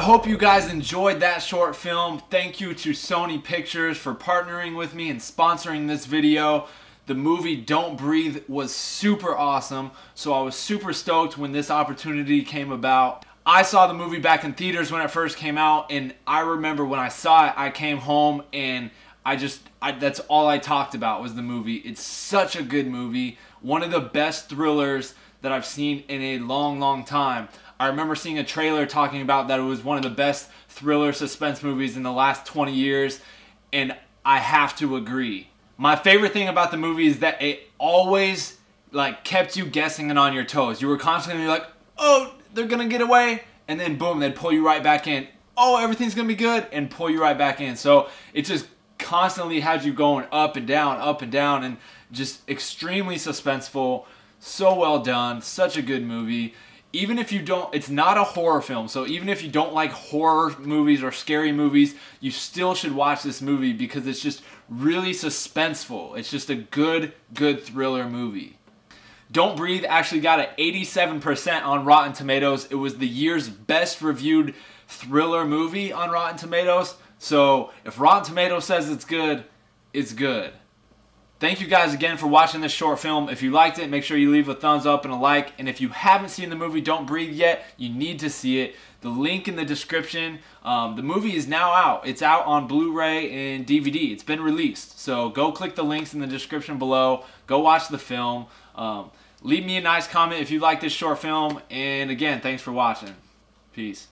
I hope you guys enjoyed that short film. Thank you to Sony Pictures for partnering with me and sponsoring this video. The movie Don't Breathe was super awesome, so I was super stoked when this opportunity came about. I saw the movie back in theaters when it first came out, and I remember when I saw it, I came home and I just, I, that's all I talked about was the movie. It's such a good movie, one of the best thrillers that I've seen in a long, long time. I remember seeing a trailer talking about that it was one of the best thriller suspense movies in the last 20 years, and I have to agree. My favorite thing about the movie is that it always like kept you guessing and on your toes. You were constantly like, oh, they're gonna get away, and then boom, they'd pull you right back in. Oh, everything's gonna be good, and pull you right back in. So it just constantly had you going up and down, up and down, and just extremely suspenseful. So well done, such a good movie even if you don't, it's not a horror film. So even if you don't like horror movies or scary movies, you still should watch this movie because it's just really suspenseful. It's just a good, good thriller movie. Don't Breathe actually got an 87% on Rotten Tomatoes. It was the year's best reviewed thriller movie on Rotten Tomatoes. So if Rotten Tomatoes says it's good, it's good. Thank you guys again for watching this short film. If you liked it, make sure you leave a thumbs up and a like. And if you haven't seen the movie Don't Breathe yet, you need to see it. The link in the description. Um, the movie is now out. It's out on Blu-ray and DVD. It's been released. So go click the links in the description below. Go watch the film. Um, leave me a nice comment if you like this short film. And again, thanks for watching. Peace.